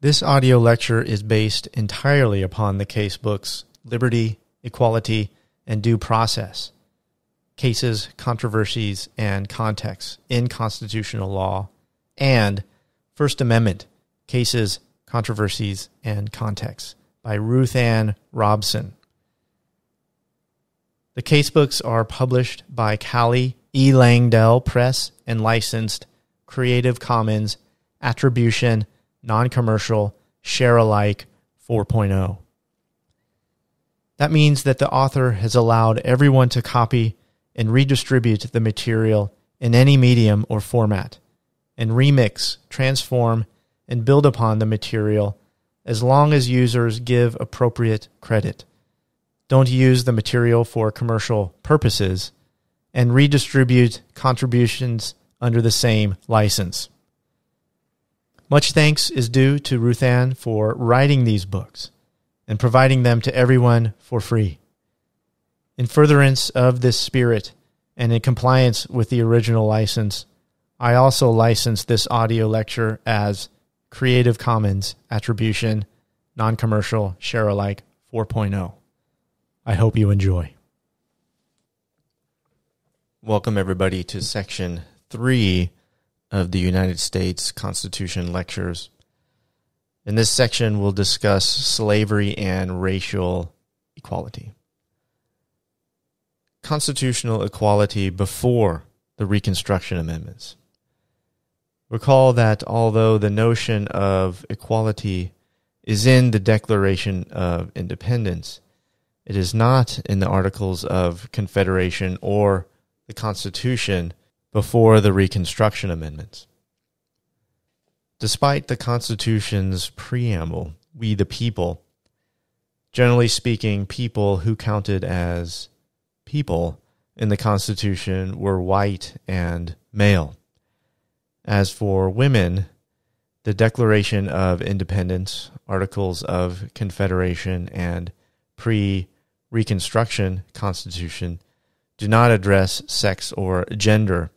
This audio lecture is based entirely upon the casebooks Liberty, Equality, and Due Process Cases, Controversies, and Contexts in Constitutional Law, and First Amendment Cases, Controversies, and Contexts by Ruthann Robson. The casebooks are published by Cali E. Langdell Press and licensed Creative Commons Attribution Non Commercial Share Alike 4.0. That means that the author has allowed everyone to copy and redistribute the material in any medium or format, and remix, transform, and build upon the material as long as users give appropriate credit don't use the material for commercial purposes, and redistribute contributions under the same license. Much thanks is due to Ruthann for writing these books and providing them to everyone for free. In furtherance of this spirit and in compliance with the original license, I also license this audio lecture as Creative Commons Attribution Non Commercial Share Alike 4.0. I hope you enjoy. Welcome, everybody, to section three of the United States Constitution lectures. In this section, we'll discuss slavery and racial equality. Constitutional equality before the Reconstruction Amendments. Recall that although the notion of equality is in the Declaration of Independence, it is not in the Articles of Confederation or the Constitution before the Reconstruction Amendments. Despite the Constitution's preamble, we the people, generally speaking, people who counted as people in the Constitution were white and male. As for women, the Declaration of Independence, Articles of Confederation, and pre Reconstruction Constitution do not address sex or gender,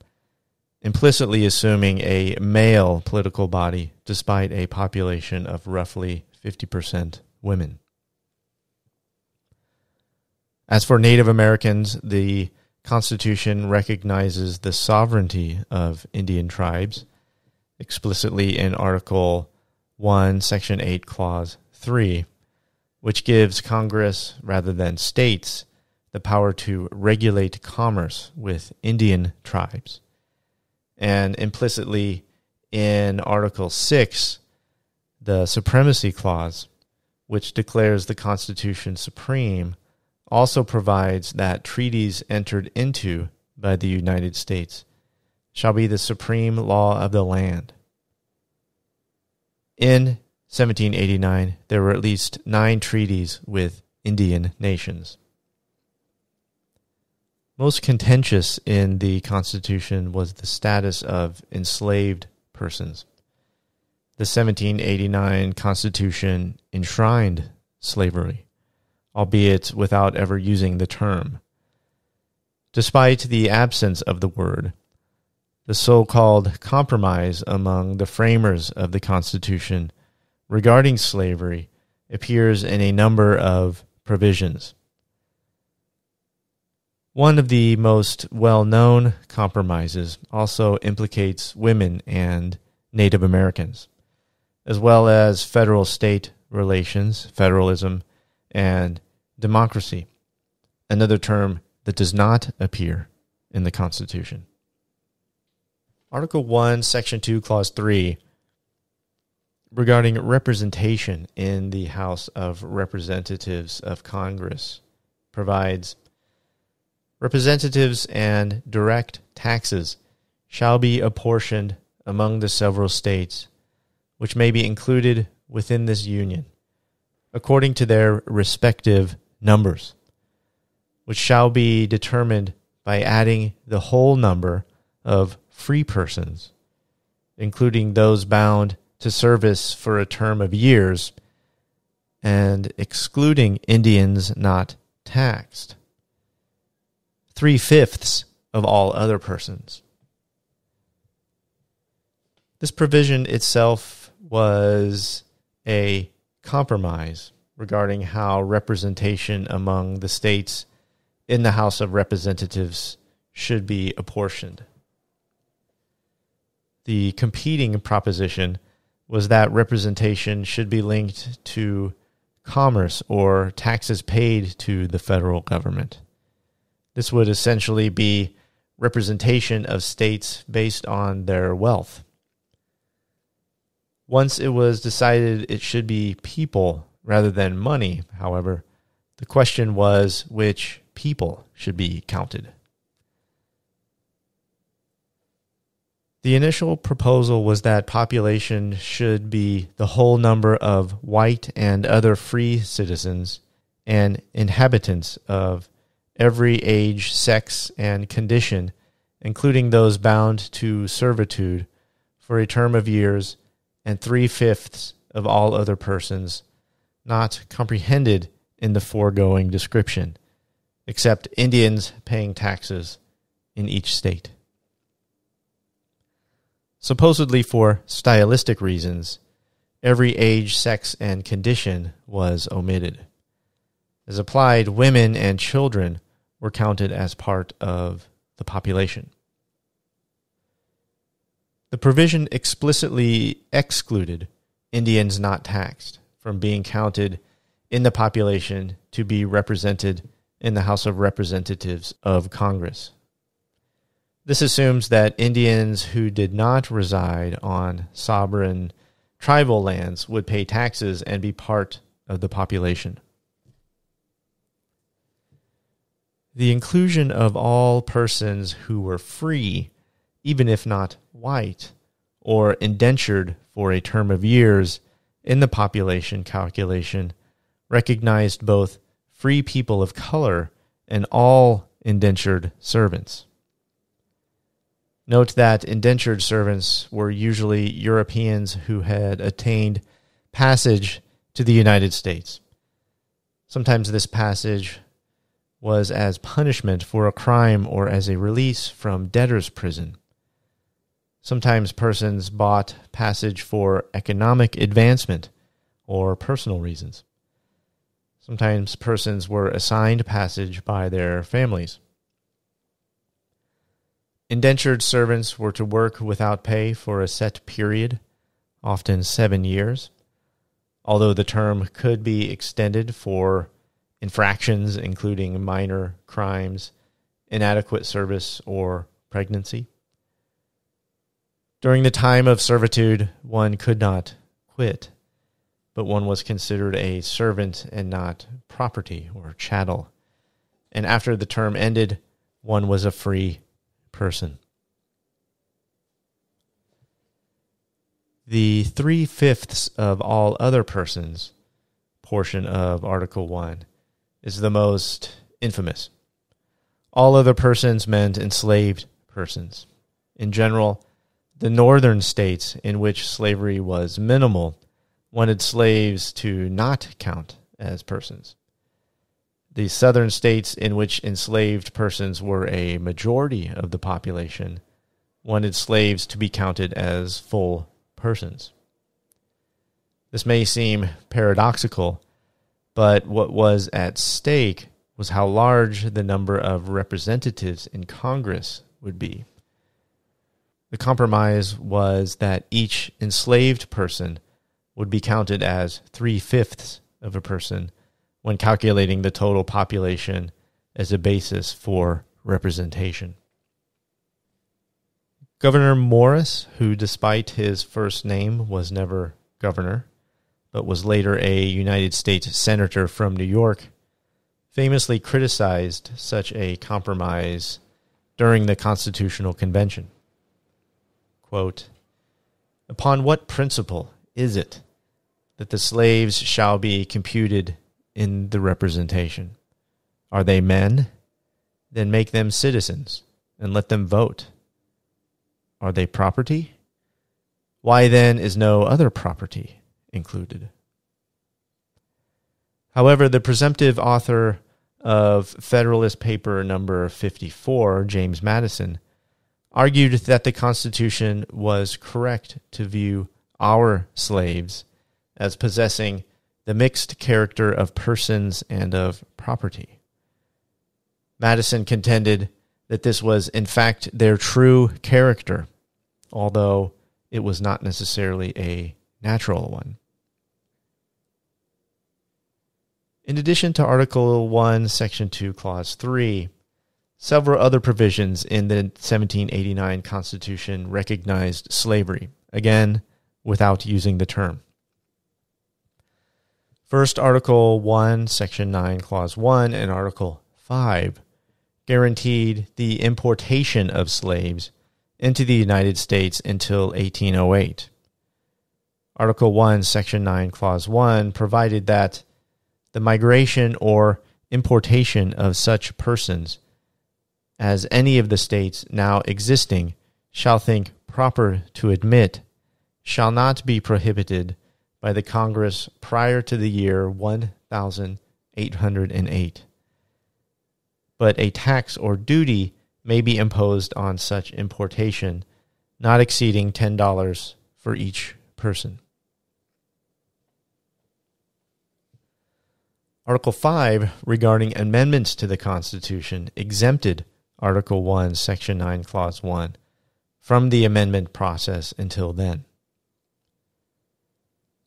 implicitly assuming a male political body despite a population of roughly 50% women. As for Native Americans, the Constitution recognizes the sovereignty of Indian tribes explicitly in Article 1, Section 8, Clause 3 which gives Congress, rather than states, the power to regulate commerce with Indian tribes. And implicitly in Article 6, the Supremacy Clause, which declares the Constitution supreme, also provides that treaties entered into by the United States shall be the supreme law of the land. In 1789, there were at least nine treaties with Indian nations. Most contentious in the Constitution was the status of enslaved persons. The 1789 Constitution enshrined slavery, albeit without ever using the term. Despite the absence of the word, the so called compromise among the framers of the Constitution regarding slavery appears in a number of provisions. One of the most well known compromises also implicates women and Native Americans, as well as federal state relations, federalism, and democracy, another term that does not appear in the Constitution. Article 1, Section 2, Clause 3 regarding representation in the House of Representatives of Congress provides representatives and direct taxes shall be apportioned among the several states which may be included within this union according to their respective numbers which shall be determined by adding the whole number of free persons including those bound to service for a term of years and excluding Indians not taxed. Three fifths of all other persons. This provision itself was a compromise regarding how representation among the states in the House of Representatives should be apportioned. The competing proposition was that representation should be linked to commerce or taxes paid to the federal government. This would essentially be representation of states based on their wealth. Once it was decided it should be people rather than money, however, the question was which people should be counted. The initial proposal was that population should be the whole number of white and other free citizens and inhabitants of every age, sex, and condition, including those bound to servitude for a term of years, and three fifths of all other persons not comprehended in the foregoing description, except Indians paying taxes in each state. Supposedly for stylistic reasons, every age, sex, and condition was omitted. As applied, women and children were counted as part of the population. The provision explicitly excluded Indians not taxed from being counted in the population to be represented in the House of Representatives of Congress. This assumes that Indians who did not reside on sovereign tribal lands would pay taxes and be part of the population. The inclusion of all persons who were free, even if not white, or indentured for a term of years in the population calculation recognized both free people of color and all indentured servants. Note that indentured servants were usually Europeans who had attained passage to the United States. Sometimes this passage was as punishment for a crime or as a release from debtor's prison. Sometimes persons bought passage for economic advancement or personal reasons. Sometimes persons were assigned passage by their families. Indentured servants were to work without pay for a set period, often seven years, although the term could be extended for infractions including minor crimes, inadequate service, or pregnancy. During the time of servitude, one could not quit, but one was considered a servant and not property or chattel. And after the term ended, one was a free person. The three fifths of all other persons portion of Article 1 is the most infamous. All other persons meant enslaved persons. In general, the northern states in which slavery was minimal wanted slaves to not count as persons. The southern states in which enslaved persons were a majority of the population wanted slaves to be counted as full persons. This may seem paradoxical but what was at stake was how large the number of representatives in Congress would be. The compromise was that each enslaved person would be counted as three fifths of a person when calculating the total population as a basis for representation. Gouverneur Morris, who despite his first name was never governor, but was later a United States Senator from New York, famously criticized such a compromise during the Constitutional Convention. Quote, Upon what principle is it that the slaves shall be computed in the representation? Are they men? Then make them citizens and let them vote. Are they property? Why then is no other property? Included. However, the presumptive author of Federalist Paper number 54, James Madison, argued that the Constitution was correct to view our slaves as possessing the mixed character of persons and of property. Madison contended that this was, in fact, their true character, although it was not necessarily a natural one. In addition to Article 1, Section 2, Clause 3, several other provisions in the 1789 Constitution recognized slavery, again, without using the term. First, Article 1, Section 9, Clause 1, and Article 5 guaranteed the importation of slaves into the United States until 1808. Article 1, Section 9, Clause 1 provided that the migration or importation of such persons as any of the states now existing shall think proper to admit shall not be prohibited by the Congress prior to the year 1808. But a tax or duty may be imposed on such importation, not exceeding $10 for each person. Article 5, regarding amendments to the Constitution, exempted Article 1, Section 9, Clause 1 from the amendment process until then.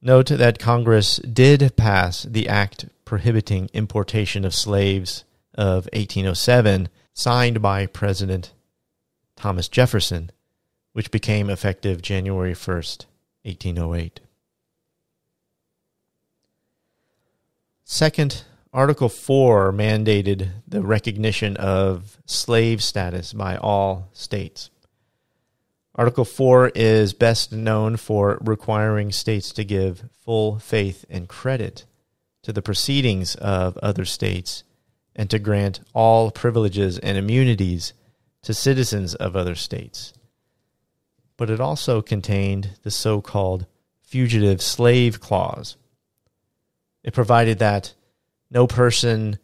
Note that Congress did pass the act prohibiting importation of slaves of 1807, signed by President Thomas Jefferson, which became effective January 1st, 1808. Second, Article 4 mandated the recognition of slave status by all states. Article 4 is best known for requiring states to give full faith and credit to the proceedings of other states and to grant all privileges and immunities to citizens of other states. But it also contained the so called Fugitive Slave Clause. It provided that no person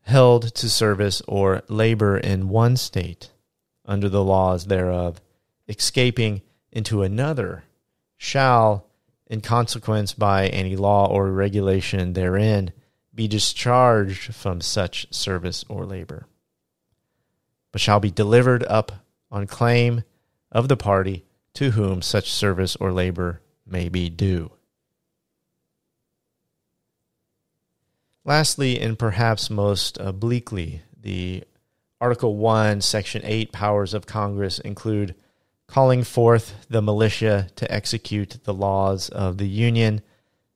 held to service or labor in one state under the laws thereof escaping into another shall, in consequence by any law or regulation therein, be discharged from such service or labor, but shall be delivered up on claim of the party to whom such service or labor may be due. Lastly, and perhaps most uh, obliquely, the Article 1, Section 8 powers of Congress include calling forth the militia to execute the laws of the Union,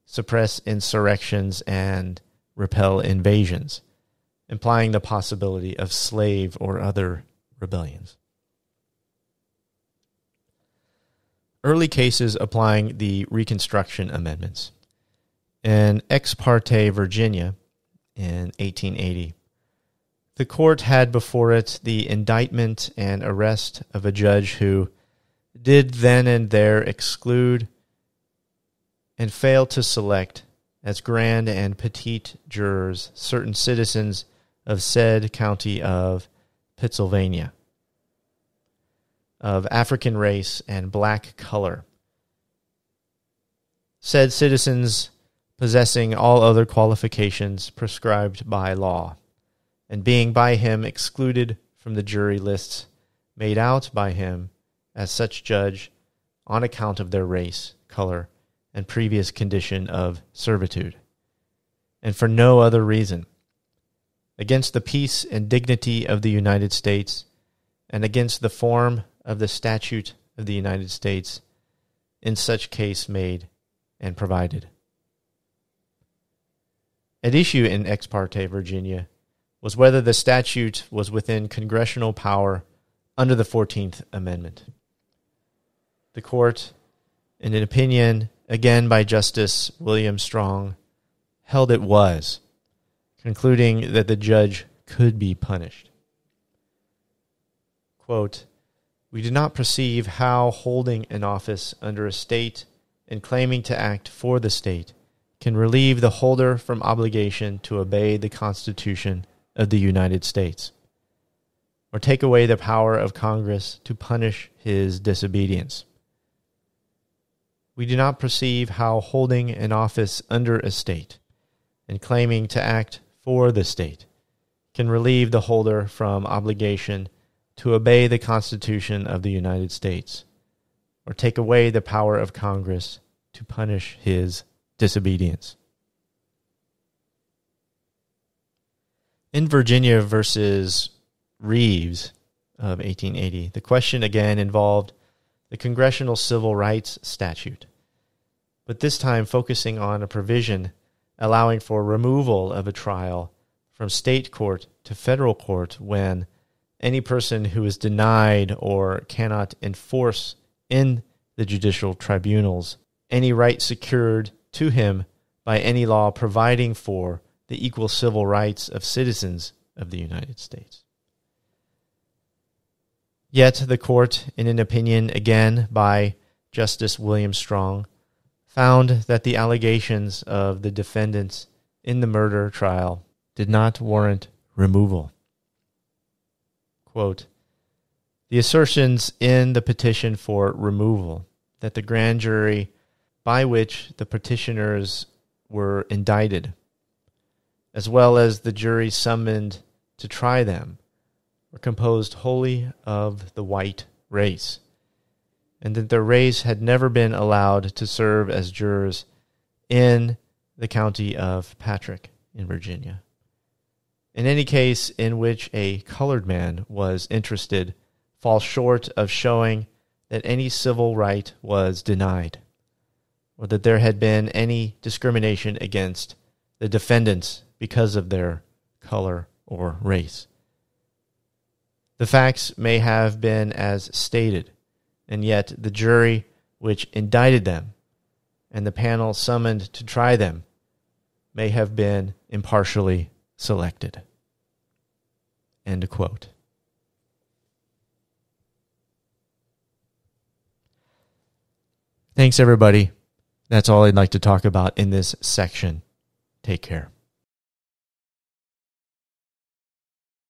suppress insurrections, and repel invasions, implying the possibility of slave or other rebellions. Early cases applying the Reconstruction Amendments. In Ex parte Virginia in 1880, the court had before it the indictment and arrest of a judge who did then and there exclude and fail to select as grand and petit jurors certain citizens of said county of Pittsylvania of African race and black color. Said citizens possessing all other qualifications prescribed by law, and being by him excluded from the jury lists made out by him as such judge on account of their race, color, and previous condition of servitude, and for no other reason, against the peace and dignity of the United States, and against the form of the statute of the United States, in such case made and provided. At issue in Ex parte Virginia was whether the statute was within congressional power under the 14th Amendment the court, in an opinion again by Justice William Strong, held it was, concluding that the judge could be punished. Quote, we do not perceive how holding an office under a state and claiming to act for the state can relieve the holder from obligation to obey the Constitution of the United States, or take away the power of Congress to punish his disobedience. We do not perceive how holding an office under a state and claiming to act for the state can relieve the holder from obligation to obey the Constitution of the United States or take away the power of Congress to punish his disobedience. In Virginia versus Rives of 1880, the question again involved the Congressional Civil Rights Statute, but this time focusing on a provision allowing for removal of a trial from state court to federal court when any person who is denied or cannot enforce in the judicial tribunals any right secured to him by any law providing for the equal civil rights of citizens of the United States. Yet the court, in an opinion again by Justice William Strong, found that the allegations of the defendants in the murder trial did not warrant removal. Quote, the assertions in the petition for removal that the grand jury by which the petitioners were indicted, as well as the jury summoned to try them, were composed wholly of the white race, and that their race had never been allowed to serve as jurors in the county of Patrick in Virginia. In any case in which a colored man was interested, falls short of showing that any civil right was denied, or that there had been any discrimination against the defendants because of their color or race. The facts may have been as stated, and yet the jury which indicted them and the panel summoned to try them may have been impartially selected. End quote. Thanks, everybody. That's all I'd like to talk about in this section. Take care.